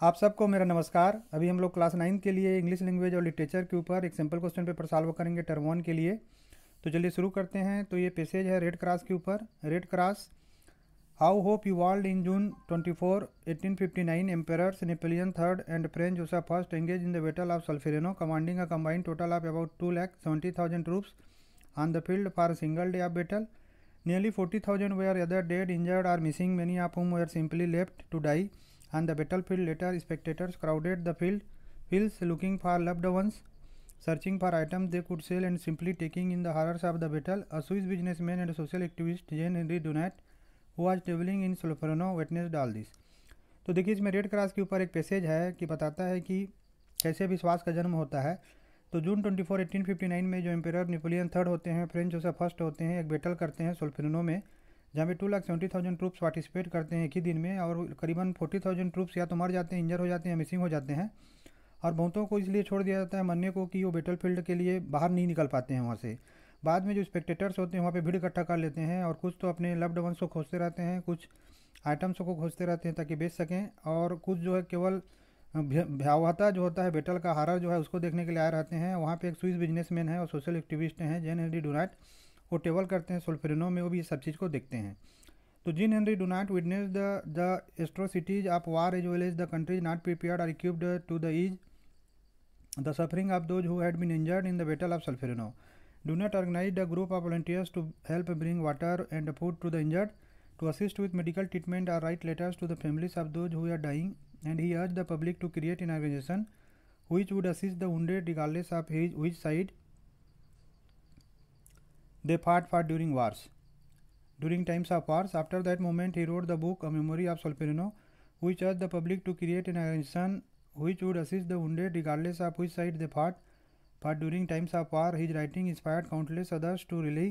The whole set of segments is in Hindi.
आप सबको मेरा नमस्कार। अभी हम लोग क्लास नाइन्थ के लिए इंग्लिश लैंग्वेज और लिटरेचर के ऊपर एक सिंपल क्वेश्चन पेपर सॉल्व करेंगे टर्म वन के लिए। तो चलिए शुरू करते हैं। तो ये पैसेज है रेड क्रॉस के ऊपर। Red cross how hope you world in June twenty four eighteen fifty nine third and French Joseph first engage in the battle of Solferino commanding a combined total of about two lakh seventy thousand troops on the field for single day of battle nearly forty thousand were other dead injured or missing many of whom were simply left to die on the battlefield later spectators crowded the field fields looking for loved ones searching for items they could sell and simply taking in the horrors of the battle a swiss businessman and social activist jane henry dunant who was traveling in solferino witnessed all this तो देखिए इसमें रेड क्रॉस के ऊपर एक पैसेज है कि बताता है कि कैसे विश्वास का जन्म होता है तो जून 24 1859 में जो एम्पेयर नेपोलियन थर्ड होते हैं फ्रेंच जोसेफ फ़र्स्ट होते हैं एक बैटल करते हैं सोल्फिनो में जहाँ पे two lakh seventy thousand troops participate करते हैं एक ही दिन में और करीबन फोर्टी थाउज़ेंड ट्रूप्स या तो मर जाते हैं इंजर हो जाते हैं मिसिंग हो जाते हैं। और बहुतों को इसलिए छोड़ दिया जाता है मरने को कि वो बैटल फ़ील्ड के लिए बाहर नहीं निकल पाते हैं वहाँ से। बाद में जो स्पेक्टेटर्स होते हैं वहाँ पे भीड़ इकट्ठा कर लेते हैं और कुछ तो अपने लव्ड वंस को खोजते रहते हैं, कुछ आइटम्स को खोजते रहते हैं ताकि बेच सकें और कुछ जो है केवल भयावहता जो होता है बेटल का हारर जो है उसको देखने के लिए आए रहते हैं। वहाँ पे एक स्विस बिजनेसमैन है और सोशल एक्टिविस्ट हैं जैन हेनरी डोनाट वो टेबल करते हैं सोल्फेनो में वो भी सब चीज़ को देखते हैं। तो Jean Henry Dunant witness the atrocities of war as well as the countries not prepare or equipped to the ease the suffering of those had been injured in the battle of Solferino Dunant organize the group of volunteers to help bring water and food to the injured to assist with medical treatment or write letters to the families of those who are dying and he urged the public to create in organization which would assist the wade regardless of his which side they fought for during wars. During times of wars, after that moment, he wrote the book A Memory of Solferino, which urged the public to create an organization which would assist the wounded regardless of which side they fought but during times of war his writing inspired countless others to rally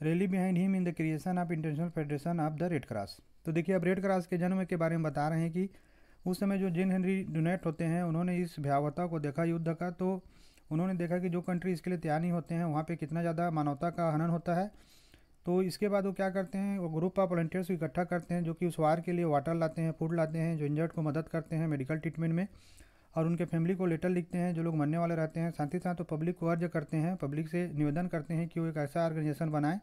rally behind him in the creation of international federation of the red cross तो देखिए अब रेड क्रॉस के जन्म के बारे में बता रहे हैं कि उस समय जो जिन हेनरी डोनेट होते हैं उन्होंने इस भयावता को देखा युद्ध का तो उन्होंने देखा कि जो कंट्री इसके लिए तैयार नहीं होते हैं, वहाँ पर कितना ज़्यादा मानवता का हनन होता है। तो इसके बाद वो क्या करते हैं, वो ग्रुप ऑफ़ वॉल्टियर्स को इकट्ठा करते हैं, जो कि उस वार के लिए वाटर लाते हैं फ़ूड लाते हैं, जो इंजर्ड को मदद करते हैं मेडिकल ट्रीटमेंट में। और उनके फैमिली को लेटर लिखते हैं, जो लोग मरने वाले रहते हैं। साथ ही साथ तो पब्लिक को अर्ज़ करते हैं पब्लिक से निवेदन करते हैं कि वो एक ऐसा ऑर्गेनाइजेशन बनाए,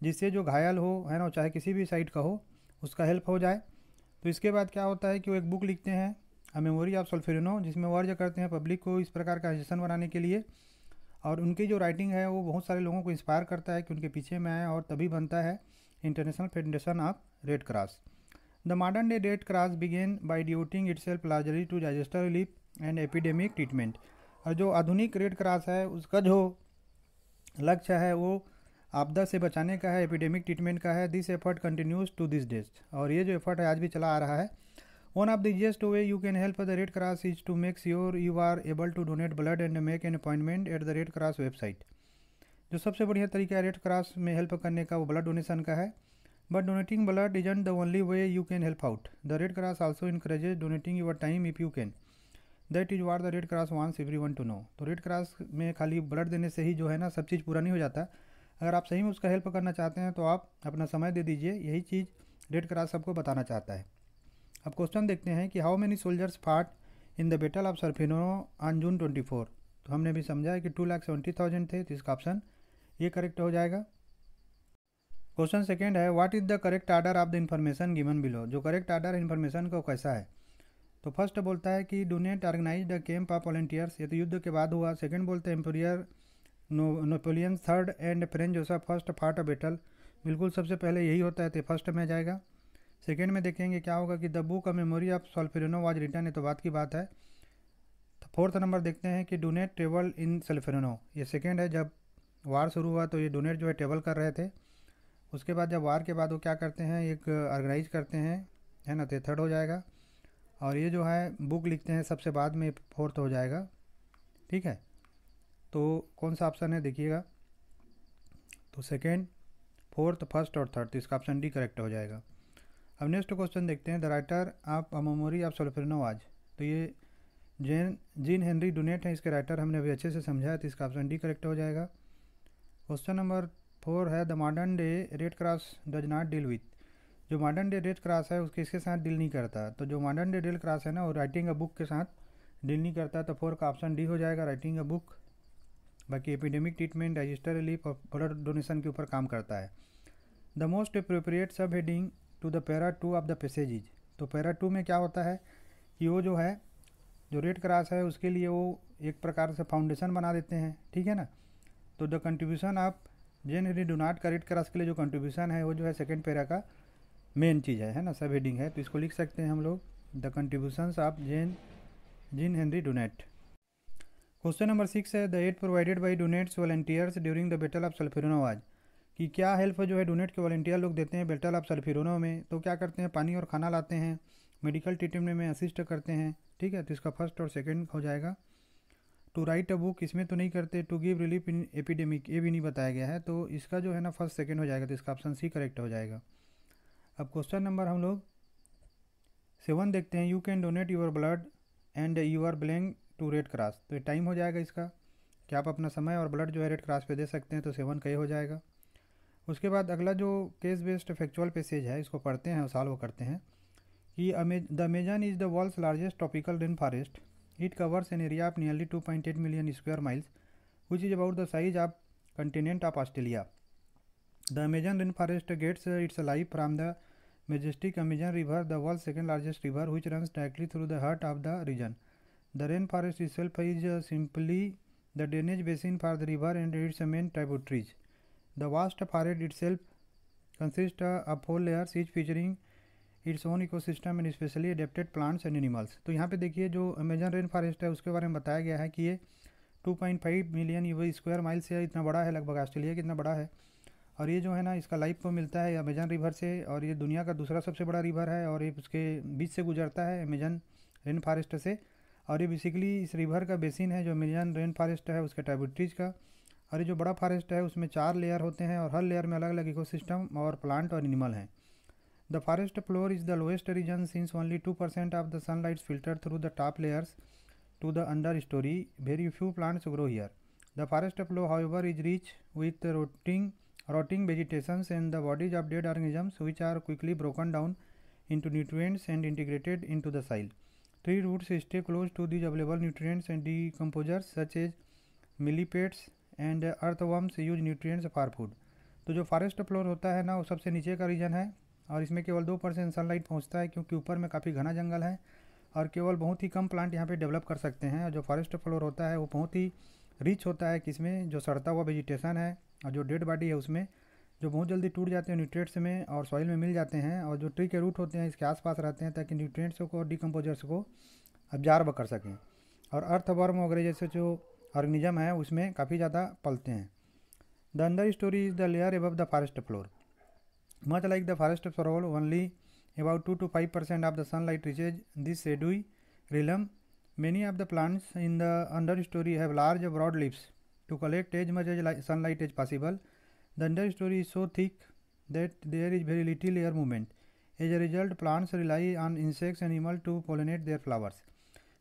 जिससे जो घायल हो, है ना चाहे किसी भी साइड का हो, उसका हेल्प हो जाए। तो इसके बाद क्या होता है कि वो एक बुक लिखते हैं मेमोरी ऑफ़ सोल्फेरिनो, जिसमें वो अर्ज़ करते हैं पब्लिक को इस प्रकार का ऑर्गेनाइजेशन बनाने के लिए। और उनकी जो राइटिंग है, वो बहुत सारे लोगों को इंस्पायर करता है कि उनके पीछे में आए और तभी बनता है international federation of red cross the modern day red cross began by by devoting itself largely to disaster relief and epidemic treatment और जो आधुनिक रेड क्रॉस है, उसका जो लक्ष्य है, वो आपदा से बचाने का है एपिडेमिक ट्रीटमेंट का है। This effort continues to this days और ये जो एफर्ट है, आज भी चला आ रहा है। One of the easiest way you can help the red cross is to make sure you are able to donate blood and make an appointment at the red cross website जो सबसे बढ़िया तरीका है रेड क्रॉस में हेल्प करने का वो ब्लड डोनेशन का है। But donating blood isn't the only way you can help out the red Cross also encourages donating your time if you can that is what the red cross wants everyone to know तो रेड क्रॉस में खाली ब्लड देने से ही जो है ना सब चीज़ पूरा नहीं हो जाता। अगर आप सही में उसका हेल्प करना चाहते हैं तो आप अपना समय दे दीजिए। यही चीज़ रेड क्रॉस सबको बताना चाहता है। अब क्वेश्चन देखते हैं कि how many soldiers fought in the battle of Solferino on June twenty four तो हमने भी समझा है कि टू लाख सेवेंटी थाउज़ेंड थे तो इसका ऑप्शन ये करेक्ट हो जाएगा। क्वेश्चन सेकेंड है what is the correct order of the information given below जो करेक्ट आर्डर इन्फॉर्मेशन का कैसा है? तो फ़र्स्ट बोलता है कि Dunant organize the camp of volunteers ये तो युद्ध के बाद हुआ। सेकेंड बोलते हैं emperor Napoleon third and French Joseph first fought battle बिल्कुल सबसे पहले यही होता है तो फ़र्स्ट में जाएगा। सेकेंड में देखेंगे क्या होगा कि the book of memory of Solferino was written है तो बात की बात है। तो फोर्थ नंबर देखते हैं कि डोनेट ट्रेवल इन सल्फेरिनो। ये सेकेंड है, जब वार शुरू हुआ तो ये डोनेट जो है टेबल कर रहे थे। उसके बाद जब वार के बाद वो क्या करते हैं, एक ऑर्गेनाइज करते हैं, है ना तो थर्ड हो जाएगा। और ये जो है, बुक लिखते हैं, सबसे बाद में फोर्थ हो जाएगा। ठीक है? तो कौन सा ऑप्शन है, देखिएगा। तो सेकेंड, फोर्थ, फ़र्स्ट और थर्ड तो इसका ऑप्शन डी करेक्ट हो जाएगा। अब नेक्स्ट क्वेश्चन देखते हैं। The writer of a memory of Solferino आज। तो ये जेन जीन हेनरी डोनेट हैं। इसके राइटर हमने अभी अच्छे से समझाया तो इसका ऑप्शन डी करेक्ट हो जाएगा। क्वेश्चन नंबर फोर है। The modern day red cross does not deal with जो मॉडर्न डे रेड क्रॉस है, उसके इसके साथ डील नहीं करता। तो जो मॉडर्न डे रेड क्रॉस है ना, वो राइटिंग अ बुक के साथ डील नहीं करता। तो फोर का ऑप्शन डी हो जाएगा राइटिंग अ बुक बाकी एपिडेमिक ट्रीटमेंट रजिस्टर रिलीफ और ब्लड डोनेशन के ऊपर काम करता है। The most appropriate sub heading to the para two of the passages तो पैरा टू में क्या होता है कि वो जो है, जो रेड क्रॉस है, उसके लिए वो एक प्रकार से फाउंडेशन बना देते हैं, ठीक है ना? तो द कंट्रीब्यूशन ऑफ़ जेन हेडी डो नॉट का रेड क्रॉस के लिए जो कंट्रीब्यूशन है, वो जो है सेकेंड पैरा का मेन चीज़ है है ना? सब हेडिंग है तो इसको लिख सकते हैं हम लोग। The contributions of Jean Jean Henry Dunant question number six है the aid provided by Dunant's volunteers during the battle of Solferino आज कि क्या हेल्प जो है डोनेट के वॉल्टियर लोग देते हैं बैटल आप सल्फिरोनो में? तो क्या करते हैं? पानी और खाना लाते हैं। मेडिकल ट्रीटमेंट में असिस्ट करते हैं। ठीक है तो इसका फ़र्स्ट और सेकेंड हो जाएगा। टू राइट अ बुक इसमें तो नहीं करते, to give relief in epidemic, ये भी नहीं बताया गया है। तो इसका जो है ना फ़र्स्ट, सेकेंड हो जाएगा तो इसका ऑप्शन सी करेक्ट हो जाएगा। अब क्वेश्चन नंबर हम लोग सेवन देखते हैं। You can donate your blood and you are belong to red cross. तो टाइम हो जाएगा इसका। कि आप अपना समय और ब्लड जो है रेड क्रॉस पे दे सकते हैं तो सेवन का हो जाएगा। उसके बाद अगला जो केस बेस्ड फैक्चुअल पैसेज है इसको पढ़ते हैं और सॉल्व करते हैं। कि the Amazon is the world's largest tropical rain forest it covers an area of nearly 2.8 million square miles which is about the size of continent of Australia the Amazon rain forest gets its life from the majestic Amazon river the world second largest river which run directly through the heart of the region the The rainforest itself is uh, simply the drainage basin for the river and its main tributaries. The vast forest itself consists uh, of four layers each featuring its own ecosystem and specially adapted plants and animals तो यहाँ पे देखिए जो अमेजन रेन फॉरेस्ट है उसके बारे में बताया गया है कि ये 2.5 मिलियन यू स्क्वायर माइल से इतना बड़ा है लगभग ऑस्ट्रेलिया कितना बड़ा है। और ये जो है ना इसका लाइफ को मिलता है अमेजन रिवर से और ये दुनिया का दूसरा सबसे बड़ा रिवर है और ये उसके बीच से गुजरता है अमेजन रेन फॉरेस्ट से। और ये बेसिकली इस रिवर का बेसिन है जो अमेजन रेन फॉरेस्ट है उसके ट्राइब्यूटरीज का। और ये जो बड़ा फॉरेस्ट है, उसमें चार लेयर होते हैं और हर लेयर में अलग अलग इको और प्लांट और एनिमल हैं। The forest floor is the lowest region since only two percent of the sunlight filter through the top layers to the understory very few plants grow here the forest floor however is rich with rotting rotting vegetation and the bodies of dead organisms which are quickly broken down into nutrients and integrated into the soil tree roots stay close to these available nutrients and decomposers such as millipedes and earthworms use nutrients for food तो जो फॉरेस्ट फ्लोर होता है ना, वो सबसे नीचे का रीजन है और इसमें केवल दो परसेंट सनलाइट पहुँचता है क्योंकि ऊपर में काफ़ी घना जंगल है और केवल बहुत ही कम प्लांट यहाँ पे डेवलप कर सकते हैं। और जो फॉरेस्ट फ्लोर होता है, वो बहुत ही रिच होता है किसमें? जो सड़ता हुआ वेजिटेशन है और जो डेड बॉडी है उसमें, जो बहुत जल्दी टूट जाते हैं न्यूट्रिएंट्स में और सॉइल में मिल जाते हैं और जो ट्री के रूट होते हैं, इसके आसपास रहते हैं ताकि न्यूट्रिएंट्स को और डिकम्पोजर्स को अब्जार्ब कर सकें। और अर्थ वर्म वगैरह जैसे जो ऑर्गेनिज्म है उसमें काफ़ी ज़्यादा पलते हैं the understory is the layer above the forest floor much like the forest floor only about two to five percent of the sunlight reaches this shadowy realm many of the plants in the understory have large broad leaves to collect as much as sunlight as possible The understory is so thick that there is very little air movement. As a result, plants rely on insects and animals to pollinate their flowers.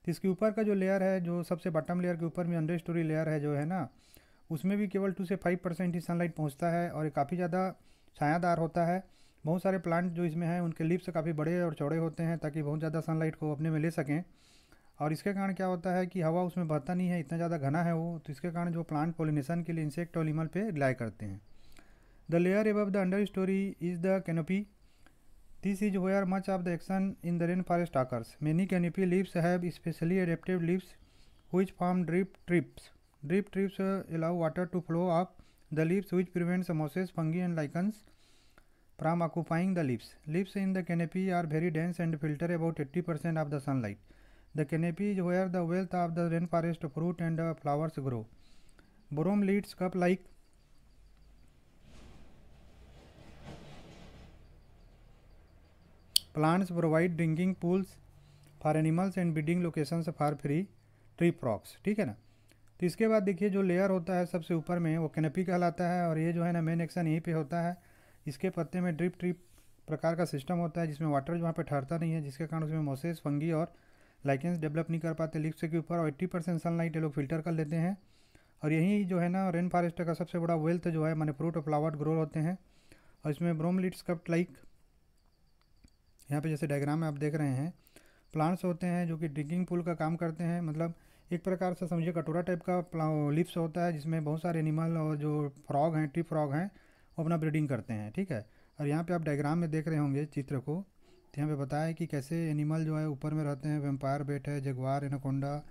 तो इसके ऊपर का जो लेयर है, जो सबसे बटम लेयर के ऊपर में अंडर स्टोरी लेयर है जो है ना, उसमें भी केवल टू से फाइव परसेंट ही सनलाइट पहुँचता है और ये काफ़ी ज़्यादा छायादार होता है। बहुत सारे प्लांट जो इसमें हैं, उनके लिप्स काफ़ी बड़े और चौड़े होते हैं ताकि बहुत ज़्यादा सनलाइट को अपने में ले सकें। और इसके कारण क्या होता है कि हवा उसमें बहता नहीं है, इतना ज़्यादा घना है वो तो इसके कारण जो प्लांट पोलिनेशन के लिए इंसेक्ट और एनिमल पे रिलाई करते हैं। The layer layer the understory is the canopy. This is where much of the action in the rainforest occurs. Many canopy leaves have specially adapted leaves which form drip trips. Drip trips uh, allow water to flow up the leaves which prevents mosses, fungi and lichens from occupying the leaves. Leaves in the canopy are very dense and filter about 80% of the sunlight. The canopy is where the wealth of the rainforest fruit and uh, flowers grow. Brome leads cup plants provide drinking pools for animals and breeding locations for free tree frogs ठीक है ना? तो इसके बाद देखिए जो लेयर होता है सबसे ऊपर में वो कैनपी कहलाता है और ये जो है ना मेन एक्शन यहीं पे होता है। इसके पत्ते में ड्रिप ट्रिप प्रकार का सिस्टम होता है जिसमें वाटर वहाँ पे ठहरता नहीं है, जिसके कारण उसमें मोसेस फंगी और लाइकेंस डेवलप नहीं कर पाते। लिप्स के ऊपर और एट्टी परसेंट सनलाइट लोग फ़िल्टर कर लेते हैं। और यही जो है ना रेन फॉरेस्ट का सबसे बड़ा वेल्थ जो है, मैंने फ्रूट और फ्लावर ग्रो होते हैं। और इसमें ब्रोमलिट्स कप लाइक यहाँ पे जैसे डायग्राम में आप देख रहे हैं प्लांट्स होते हैं जो कि ड्रिंकिंग पूल का काम करते हैं मतलब एक प्रकार से समझिए कटोरा टाइप का लिप्स होता है, जिसमें बहुत सारे एनिमल और जो फ्रॉग हैं टी फ्रॉग हैं, वो अपना ब्रीडिंग करते हैं, ठीक है? और यहाँ पे आप डायग्राम में देख रहे होंगे चित्र को तो यहाँ पे बताया कि कैसे एनिमल जो है ऊपर में रहते हैं वेम्पायर बेट है जगवार एनाकोंडा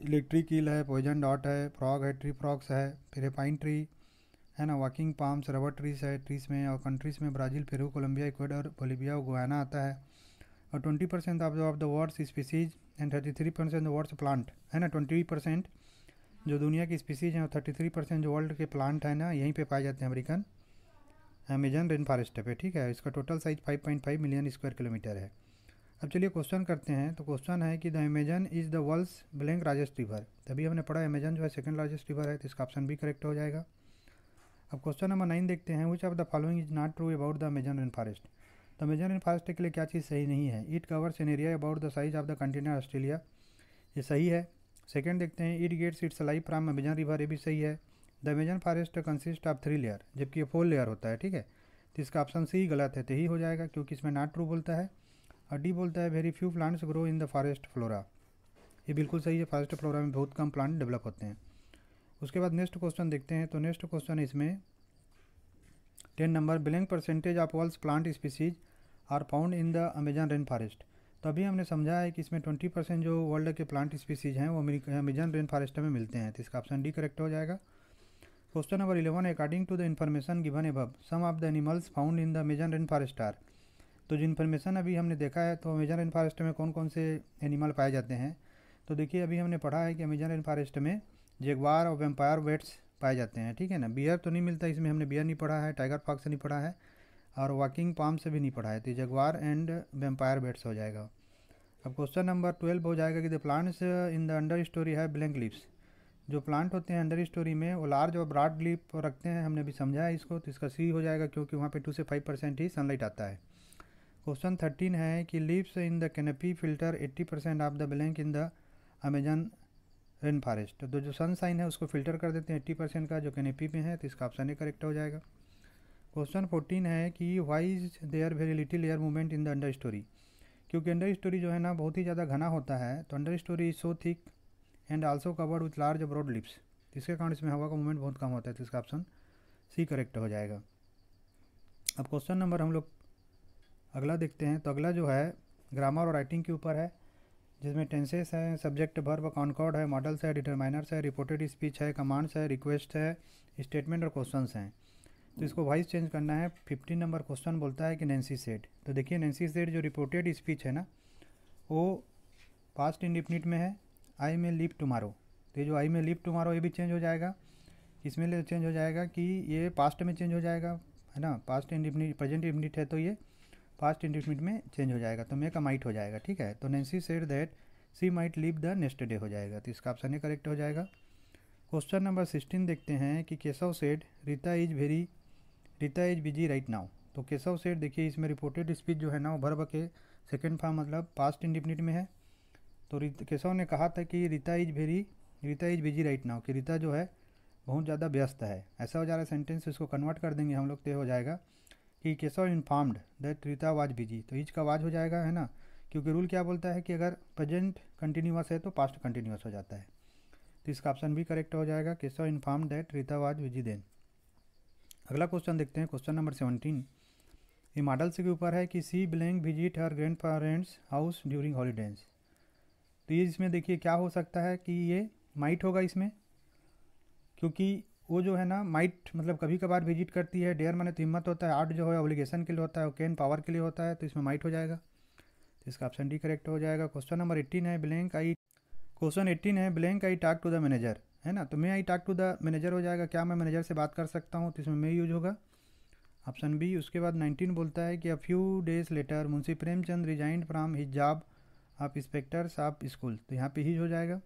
इलेक्ट्रिक कील है पॉइजन डॉट है फ्रॉग है ट्री फ्रॉक्स है, फिर है पाइन ट्री है ना? वॉकिंग पाम्स, रबर ट्रीज है, ट्रीज में और कंट्रीज़ में Brazil, Peru, Colombia, Ecuador, Bolivia और गोयाना आता है। और twenty percent of of the world's species and thirty three percent world's plant, है ना? ट्वेंटी परसेंट जो दुनिया की स्पीसीज हैं और थर्टी थ्री परसेंट जो वर्ल्ड के प्लांट हैं ना, यहीं पे पाए जाते हैं अमेरिकन। अमेजन रेन फॉरेस्ट पे, ठीक है? इसका total size five point five million square kilometre है। अब चलिए क्वेश्चन करते हैं। तो क्वेश्चन है कि the Amazon is the world's blank largest river. तभी हमने पढ़ा, अमेजन जो है सेकंड लार्जेस्ट रिवर है तो इसका ऑप्शन भी करेक्ट हो जाएगा। अब क्वेश्चन नंबर नाइन देखते हैं which of the following is not true about the Amazon rain forest तो अमेजन रेन फॉरेस्ट के लिए क्या चीज़ सही नहीं है? It covers an area about the size of the continent Australia ये सही है। सेकेंड देखते हैं it gets its life from Amazon river ये भी सही है। The Amazon forest consist of three layer जबकि ये फोर लेयर होता है, ठीक है? तो इसका ऑप्शन सी गलत है तो ही हो जाएगा, क्योंकि इसमें नॉट ट्रू बोलता है और डी बोलता है very few plants grow in the forest flora ये बिल्कुल सही है फॉरेस्ट फ्लोरा में बहुत कम प्लांट डेवलप होते हैं। उसके बाद नेक्स्ट क्वेश्चन देखते हैं। तो नेक्स्ट क्वेश्चन इसमें ten number blank percentage of all's plant species are found in the Amazon rainforest तो अभी हमने समझा है कि इसमें ट्वेंटी परसेंट जो वर्ल्ड के प्लांट स्पीसीज हैं, वो अमेजन रेन फॉरेस्ट में मिलते हैं। तो इसका ऑप्शन डी करेक्ट हो जाएगा। Question number eleven according to the information given above some of the animals found in the Amazon rainforest are तो जो इन्फॉर्मेशन अभी हमने देखा है तो अमेजन रेन फॉरेस्ट में कौन कौन से एनिमल पाए जाते हैं? तो देखिए, अभी हमने पढ़ा है कि अमेजन रेन फॉरेस्ट में जेगवार और वेम्पायर वेट्स पाए जाते हैं, ठीक है ना? बियर तो नहीं मिलता इसमें, हमने बियर नहीं पढ़ा है टाइगर फॉक्स नहीं पढ़ा है, और वॉकिंग पाम से भी नहीं पढ़ा है तो जगवार एंड वेम्पायर बेट्स हो जाएगा। अब क्वेश्चन नंबर ट्वेल्व हो जाएगा कि the plants in the understory है ब्लैंक लिप्स जो प्लांट होते हैं अंडर स्टोरी में, वो लार्ज और ब्रॉड लिप रखते हैं, हमने भी समझा है इसको तो इसका सी हो जाएगा क्योंकि वहाँ पे टू से फाइव परसेंट ही सनलाइट आता है। क्वेश्चन थर्टीन है कि leaves in the canopy filter eighty percent of the blank in the Amazon rainforest. तो जो सन साइन है, उसको फ़िल्टर कर देते हैं एट्टी परसेंट का, जो कैनेपी में है तो इसका ऑप्शन ही करेक्ट हो जाएगा। क्वेश्चन फोर्टीन है कि why is there very little air movement in the understory क्योंकि अंडर स्टोरी जो है ना, बहुत ही ज़्यादा घना होता है तो understory is so thick and also covered with large broad leaves इसके कारण इसमें हवा का मूवमेंट बहुत कम होता है तो इसका ऑप्शन सी करेक्ट हो जाएगा। अब क्वेश्चन नंबर हम लोग अगला देखते हैं। तो अगला जो है ग्रामर और राइटिंग के ऊपर है। जिसमें टेंसेस है सब्जेक्ट वर्ब कॉन्कॉर्ड है मॉडल्स है डिटरमाइनर्स है रिपोर्टेड स्पीच है कमांड्स है रिक्वेस्ट है स्टेटमेंट और क्वेश्चन हैं। तो इसको वाइस चेंज करना है। फिफ्टीन नंबर क्वेश्चन बोलता है कि नैन्सी सेट तो देखिए नैन्सी सेट जो रिपोर्टेड स्पीच है ना, वो पास्ट इंडिफिनिट में है। आई में लिव टुमारो तो ये जो आई में लिव टुमारो ये भी चेंज हो जाएगा। इसमें चेंज हो जाएगा कि ये पास्ट में चेंज हो जाएगा, है ना? पास्ट इंडिफिनिट प्रेजेंट इंडिफिनिट है तो ये। पास्ट इंडिफिनिट में चेंज हो जाएगा तो मेक का माइट हो जाएगा, ठीक है? तो Nancy said that she might leave the next day हो जाएगा तो इसका ऑप्शन ही करेक्ट हो जाएगा। क्वेश्चन नंबर सिक्सटीन देखते हैं कि Keshav said Rita is very Rita is busy right now तो केशव सेड देखिए, इसमें रिपोर्टेड स्पीच जो है ना, वो भर्व के सेकेंड फॉर्म मतलब पास्ट इंडिफिनिट में है। तो केशव ने कहा था कि Rita is very Rita is busy right now कि रीता जो है बहुत ज़्यादा व्यस्त है। ऐसा हो जा रहा है सेंटेंस इसको कन्वर्ट कर देंगे हम लोग तो हो जाएगा। कि Keshav informed that Rita was busy तो इज़ का वाज हो जाएगा, है ना? क्योंकि रूल क्या बोलता है कि अगर प्रेजेंट कंटिन्यूस है तो पास्ट कंटिन्यूस हो जाता है। तो इसका ऑप्शन भी करेक्ट हो जाएगा। Keshav inform that Rita was busy then अगला क्वेश्चन देखते हैं। क्वेश्चन नंबर सेवनटीन ये मॉडल्स के ऊपर है कि she blank visit her grandparents house during holidays तो ये इसमें देखिए क्या हो सकता है कि ये माइट होगा इसमें। क्योंकि वो जो है ना माइट मतलब कभी कभार विज़िट करती है डेयर माने तो हिम्मत होता है आर्ट जो है ऑब्लिगेशन के लिए होता है कैन पावर के लिए होता है तो इसमें माइट हो जाएगा। तो इसका ऑप्शन डी करेक्ट हो जाएगा। क्वेश्चन नंबर एट्टीन है ब्लैंक आई क्वेश्चन एट्टीन है blank I talk to the manager है ना? तो मैं I talk to the manager हो जाएगा। क्या मैं मैनेजर से बात कर सकता हूँ? तो इसमें मैं यूज़ होगा। ऑप्शन बी उसके बाद नाइनटीन बोलता है कि a few days later Munshi Premchand resigned from his job of inspectors of school तो यहाँ पे ही हो जाएगा।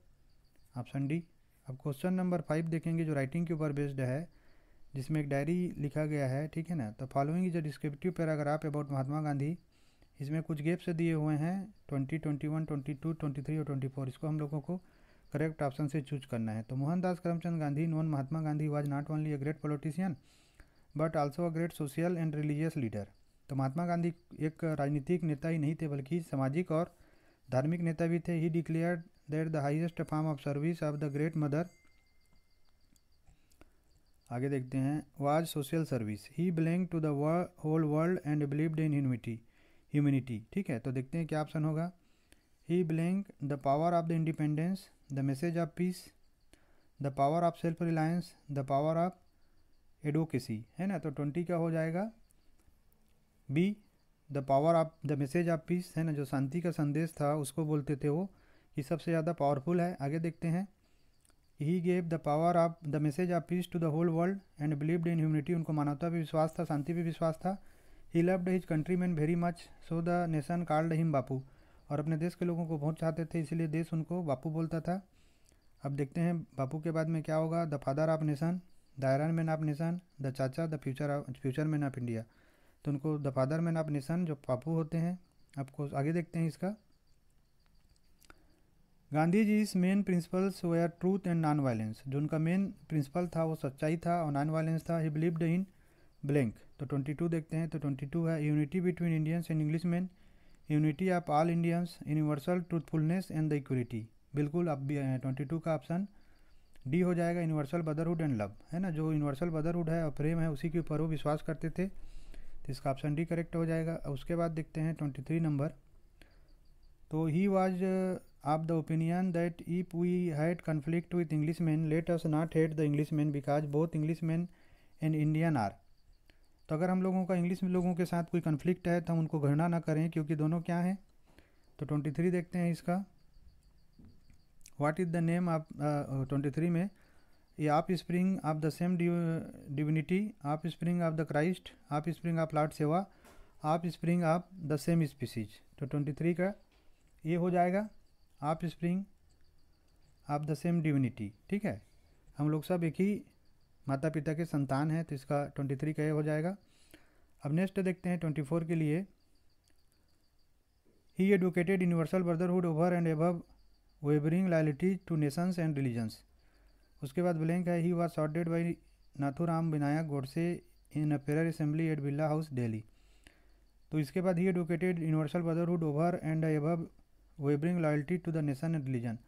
ऑप्शन डी अब क्वेश्चन नंबर फाइव देखेंगे, जो राइटिंग के ऊपर बेस्ड है, जिसमें एक डायरी लिखा गया है, ठीक है ना? तो following is a descriptive paragraph about Mahatma Gandhi इसमें कुछ गेप्स दिए हुए हैं twenty twenty one twenty two twenty three और ट्वेंटी फोर इसको हम लोगों को करेक्ट ऑप्शन से चूज़ करना है। तो Mohandas Karamchand Gandhi known Mahatma Gandhi was not only a great politician but also a great social and religious leader तो महात्मा गांधी एक राजनीतिक नेता ही नहीं थे, बल्कि सामाजिक और धार्मिक नेता भी थे। He declare that the highest form of service of the great mother आगे देखते हैं was social service he belong to the whole world and believed in humanity humanity ठीक है तो देखते हैं क्या ऑप्शन होगा। He belong the power of the independence the message of peace the power of self reliance the power of advocacy है ना तो ट्वेंटी का हो जाएगा? B the power of the message of peace है ना, जो शांति का संदेश था, उसको बोलते थे वो ये सबसे ज़्यादा पावरफुल है। आगे देखते हैं। He gave the power of the message of peace to the whole world and believed in humanity उनको मानवता भी विश्वास था, शांति भी विश्वास था। He loved his countryman very much so the nation called him Bapu और अपने देश के लोगों को बहुत चाहते थे, इसलिए देश उनको बापू बोलता था। अब देखते हैं बापू के बाद में क्या होगा? The father of nation the iron man of nation the Chacha the future future man of India तो उनको the father man of nation जो बापू होते हैं आपको आगे देखते हैं इसका। गांधी जी इस main principles were truth and non violence जो उनका मेन प्रिंसिपल था, वो सच्चाई था और नॉन वायलेंस था। ही बिलीव्ड इन ब्लैंक तो 22 देखते हैं। तो 22 है। Unity between Indians and Englishman unity of all Indians universal truthfulness and the equality बिल्कुल अब भी ट्वेंटी टू का ऑप्शन डी हो जाएगा। यूनिवर्सल ब्रदरहुड एंड लव है ना? जो यूनिवर्सल ब्रदरहुड है और प्रेम है, उसी के ऊपर वो विश्वास करते थे। तो इसका ऑप्शन डी करेक्ट हो जाएगा। उसके बाद देखते हैं ट्वेंटी थ्री नंबर तो he was that if we had conflict with Englishman let us not hate the Englishman because both Englishman and Indian are तो अगर हम लोगों का इंग्लिश लोगों के साथ कोई कन्फ्लिक्ट है तो हम उनको घृणा ना करें, क्योंकि दोनों क्या हैं? तो ट्वेंटी थ्री देखते हैं इसका। What is the name of twenty three में? ये offspring of the same divinity offspring of the Christ offspring of Lord Shiva, offspring of the same species तो ट्वेंटी थ्री का ये हो जाएगा। Offspring of the same divinity ठीक है? हम लोग सब एक ही माता पिता के संतान हैं तो इसका ट्वेंटी थ्री का हो जाएगा। अब नेक्स्ट देखते हैं ट्वेंटी फोर के लिए। He advocated universal brotherhood over and above wavering loyalty to nations and religions उसके बाद ब्लैंक है he was shot by Nathuram Vinayak Godse in a prayer assembly at Birla House Delhi तो इसके बाद he advocated universal brotherhood over and above wavering loyalty to the nation and religion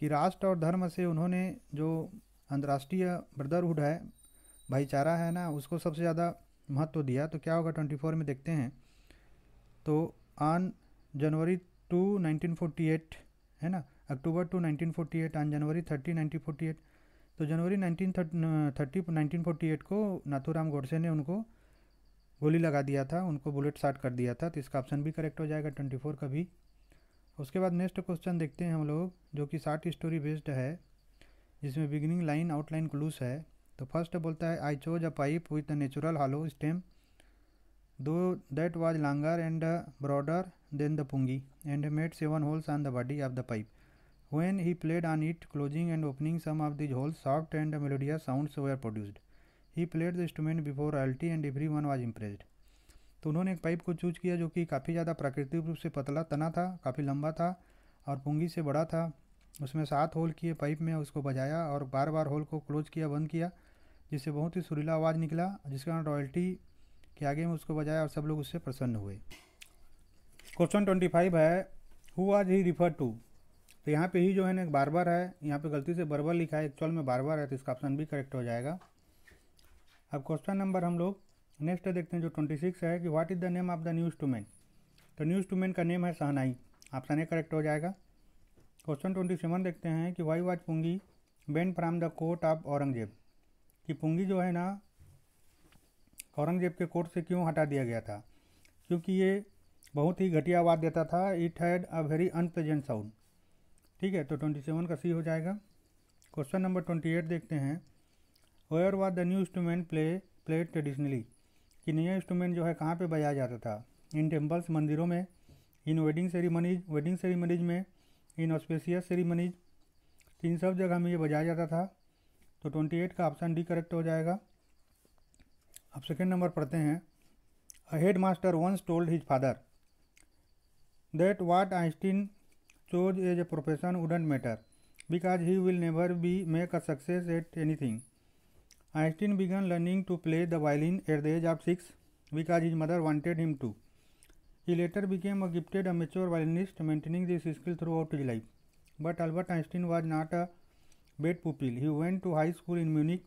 कि राष्ट्र और धर्म से उन्होंने जो अंतर्राष्ट्रीय ब्रदरहुड है, भाईचारा है ना, उसको सबसे ज़्यादा महत्व दिया। तो क्या होगा ट्वेंटी फोर में देखते हैं। तो on January two nineteen forty eight है ना? October two nineteen forty eight on January thirty nineteen forty eight तो January nineteen thirty nineteen forty eight को नाथूराम गोडसे ने उनको गोली लगा दिया था, उनको बुलेट शॉट कर दिया था तो इसका ऑप्शन भी करेक्ट हो जाएगा ट्वेंटी फोर का भी। उसके बाद नेक्स्ट क्वेश्चन देखते हैं हम लोग, जो कि शार्ट स्टोरी बेस्ड है, जिसमें बिगिनिंग लाइन आउटलाइन क्लूज है। तो फ़र्स्ट बोलता है I chose a pipe with natural hollow stem though that was longer and broader than the pungi and made seven holes on the body of the pipe when he played on it closing and opening some of these holes soft and melodious sounds were produced he played the instrument before royalty and everyone was impressed तो उन्होंने एक पाइप को चूज़ किया जो कि काफ़ी ज़्यादा प्राकृतिक रूप से पतला, तना था, काफ़ी लंबा था और पुंगी से बड़ा था। उसमें सात होल किए पाइप में उसको बजाया और बार बार होल को क्लोज किया, बंद किया, जिससे बहुत ही सुरीला आवाज़ निकला, जिसके कारण रॉयल्टी के आगे में उसको बजाया और सब लोग उससे प्रसन्न हुए। क्वेश्चन ट्वेंटी फाइव है हु आज ही रिफर टू तो यहाँ पे ही जो है ना बार बार है, यहाँ पे गलती से बरबर लिखा है एक्चुअल में बार बार है तो इसका ऑप्शन भी करेक्ट हो जाएगा। अब क्वेश्चन नंबर हम लोग नेक्स्ट देखते हैं जो ट्वेंटी सिक्स है कि what is the name of the new टूमेन तो न्यूज़ टूमेन का नेम है सहनाई ऑप्शन ए करेक्ट हो जाएगा। क्वेश्चन ट्वेंटी सेवन देखते हैं कि why was pungi banned from the court of Aurangzeb कि पुंगी जो है ना, औरंगज़ेब के कोर्ट से क्यों हटा दिया गया था? क्योंकि ये बहुत ही घटिया आवाज़ देता था। It had a very unpleasant sound ठीक है तो ट्वेंटी सेवन का सी हो जाएगा। क्वेश्चन नंबर ट्वेंटी एट देखते हैं। Where was the new instrument play played traditionally कि नया इंस्ट्रूमेंट जो है कहाँ पे बजाया जाता था? इन टेम्पल्स मंदिरों में, इन वेडिंग सेरीमनीज वेडिंग सेरीमनीज में, इन ऑस्पेसियस सेरीमनीज इन सब जगह में ये बजाया जाता था। तो ट्वेंटी एट का ऑप्शन डी करेक्ट हो जाएगा। अब सेकेंड नंबर पढ़ते हैं। A headmaster once told his father that what Einstein chose as a profession wouldn't matter because he will never be make a success at anything. Einstein began learning to play the violin at the age of six. because his mother wanted him to. He later became a gifted amateur violinist, maintaining this skill throughout his life. But Albert Einstein was not a bad pupil. He went to high school in Munich,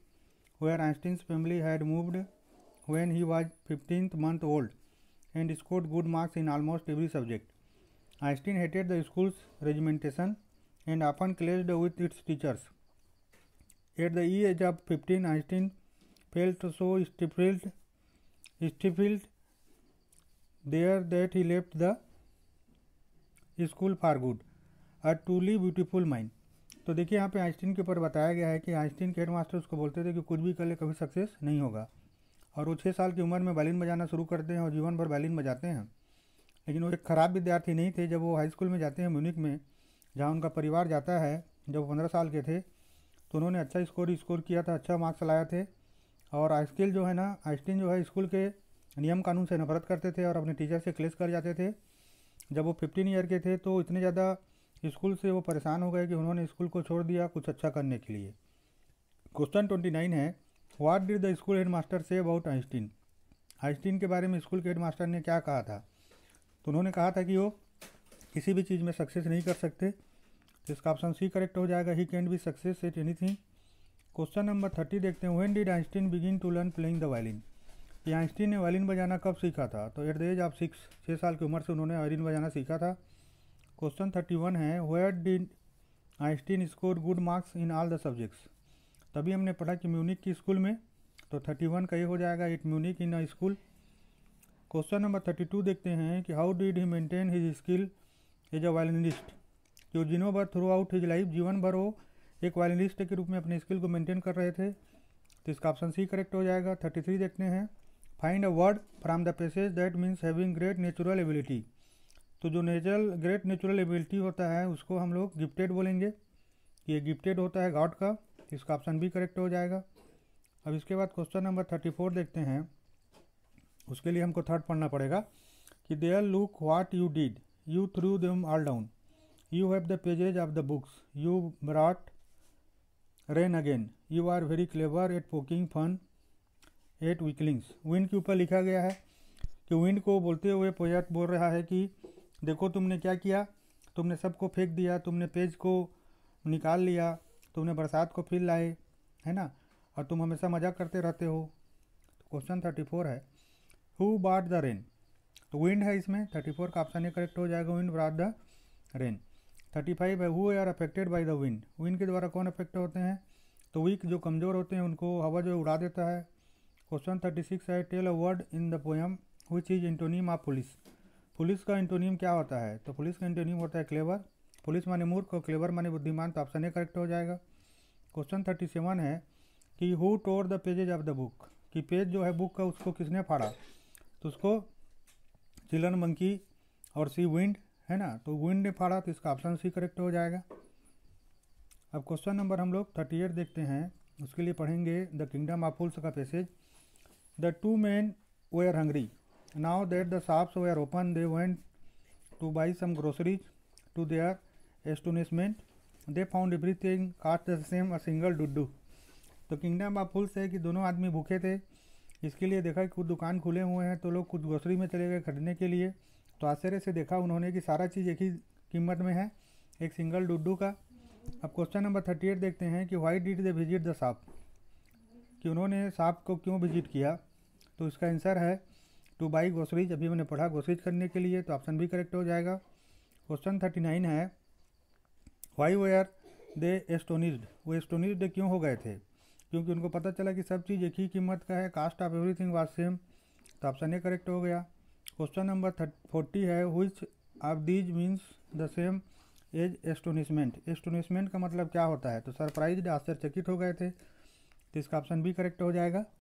where Einstein's family had moved when he was 15th month old and scored good marks in almost every subject. Einstein hated the school's regimentation and often clashed with its teachers. At the age of 15, Einstein felt so stifled, stifled there that he left the school for good. A truly beautiful mind. तो देखिए यहाँ पे आइंस्टीन के ऊपर बताया गया है कि आइंस्टीन के हेडमास्टर उसको बोलते थे कि कुछ भी कर ले कभी सक्सेस नहीं होगा। और वो छः साल की उम्र में वायलिन बजाना शुरू करते हैं और जीवन भर वायलिन बजाते हैं। लेकिन वो एक ख़राब विद्यार्थी नहीं थे। जब वो हाई स्कूल में जाते हैं म्यूनिक में जहाँ उनका परिवार जाता है जब पंद्रह साल के थे तो उन्होंने अच्छा स्कोर स्कोर किया था अच्छा मार्क्स लाया थे। और आइस्किल जो है ना आइंस्टीन जो है स्कूल के नियम कानून से नफरत करते थे और अपने टीचर से क्लेश कर जाते थे। जब वो फिफ्टीन ईयर के थे तो इतने ज़्यादा स्कूल से वो परेशान हो गए कि उन्होंने स्कूल को छोड़ दिया कुछ अच्छा करने के लिए। क्वेश्चन ट्वेंटी नाइन है what did the school headmaster say about Einstein Einstein के बारे में स्कूल के हेड मास्टर ने क्या कहा था? तो उन्होंने कहा था कि वो किसी भी चीज़ में सक्सेस नहीं कर सकते। तो इसका ऑप्शन सी करेक्ट हो जाएगा. He can be success at anything question number thirty देखते हैं. When did Einstein begin to learn playing the violin ये आइंस्टीन ने वायलिन बजाना कब सीखा था? तो at the age of six छः साल की उम्र से उन्होंने वायलिन बजाना सीखा था. क्वेश्चन थर्टी वन है. Where did Einstein score good marks in all the subjects तभी हमने पढ़ा कि म्यूनिक की स्कूल में. तो थर्टी वन का ये हो जाएगा. It Munich in a school question number thirty two देखते हैं कि how did he maintain his skill as a violinist जो जिनों भर थ्रू आउट हिज लाइफ जीवन भर वो एक वायलिनिस्ट के रूप में अपने स्किल को मेंटेन कर रहे थे। तो इसका ऑप्शन सी करेक्ट हो जाएगा। थर्टी थ्री देखते हैं। Find a word from the passage that means having great natural ability तो जो नेचुरल ग्रेट नेचुरल एबिलिटी होता है, उसको हम लोग गिफ्टेड बोलेंगे। ये गिफ्टेड होता है गॉड का। इसका ऑप्शन भी करेक्ट हो जाएगा। अब इसके बाद क्वेश्चन नंबर थर्टी फोर देखते हैं। उसके लिए हमको थर्ड पढ़ना पड़ेगा कि there look what you did you threw them all down you have the pages of the books you brought rain again you are very clever at poking fun at weaklings wind के ऊपर लिखा गया है कि विंड को बोलते हुए पोएट बोल रहा है कि, देखो तुमने क्या किया? तुमने सबको फेंक दिया, तुमने पेज को निकाल लिया, तुमने बरसात को फिर लाए, है ना? और तुम हमेशा मज़ाक करते रहते हो। क्वेश्चन थर्टी फोर है। हु बाट द रेन तो विंड है इसमें। थर्टी फोर का ऑप्शन ये करेक्ट हो जाएगा। Wind brought the rain thirty five है who are affected by the wind wind के द्वारा कौन अफेक्ट होते हैं? तो वीक जो कमज़ोर होते हैं, उनको हवा जो उड़ा देता है। क्वेश्चन थर्टी सिक्स है tell a word in the poem which is antonym of police police का इंटोनियम क्या होता है? तो पुलिस का इंटोनियम होता है क्लेवर पुलिस माने मूर्ख और क्लेवर माने बुद्धिमान तो ऑप्शन ए करेक्ट हो जाएगा। क्वेश्चन थर्टी सेवन है कि who tore the pages of the book कि पेज जो है बुक का उसको किसने फाड़ा? तो उसको चिलन मंकी और सी विंड है ना? तो विंड ने फाड़ा तो इसका ऑप्शन सी करेक्ट हो जाएगा। अब क्वेश्चन नंबर हम लोग थर्टी एट देखते हैं। उसके लिए पढ़ेंगे द किंगडम ऑफ़ फूल्स का passage the two man were hungry now that the shops were open they went to buy some groceries to their astonishment they found everything cost the same a single Duddu तो किंगडम ऑफ़ फूल्स है कि दोनों आदमी भूखे थे। इसके लिए देखा कि कुछ दुकान खुले हुए हैं तो लोग कुछ ग्रोसरी में चले गए खरीदने के लिए। तो आश्चर्य से देखा उन्होंने कि सारा चीज़ एक ही कीमत में है, एक सिंगल डुड्डू का। अब क्वेश्चन नंबर थर्टी एट देखते हैं कि why did they visit the shop? कि उन्होंने सांप को क्यों विज़िट किया? तो इसका आंसर है टू बाई ग्रोसरीज अभी मैंने पढ़ा ग्रोसरीज करने के लिए तो ऑप्शन भी करेक्ट हो जाएगा। क्वेश्चन थर्टी नाइन है वाई वेयर दे एस्टोनिज्ड वो एस्टोनिज्ड क्यों हो गए थे? क्योंकि उनको पता चला कि सब चीज़ एक ही कीमत का है cost of everything was same तो ऑप्शन ए करेक्ट हो गया। क्वेश्चन नंबर फोर्टी है which of these means the same as astonishment astonishment का मतलब क्या होता है? तो सरप्राइज़ आश्चर्यचकित हो गए थे। तो इसका ऑप्शन बी करेक्ट हो जाएगा।